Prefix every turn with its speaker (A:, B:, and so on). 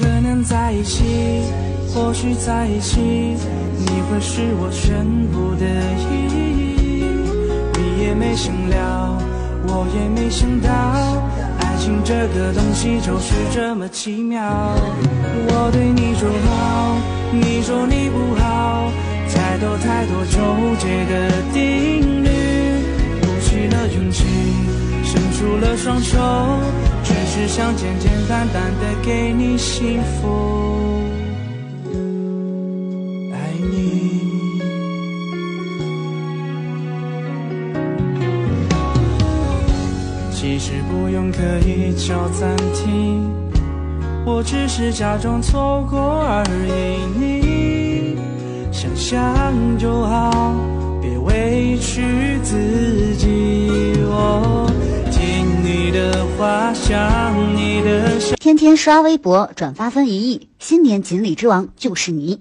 A: 可能在一起，或许在一起，你会是我全部的意义。你也没想到，我也没想到，爱情这个东西就是这么奇妙。我对你说好，你说你不好，太多太多纠结的定律，鼓起了勇气，伸出了双手。想简简单单的给你幸福，爱你。其实不用刻意叫暂停，我只是假装错过而已。你想想就好，别委屈自己。你的话，想你的。
B: 天天刷微博，转发分一亿，新年锦鲤之王就是你。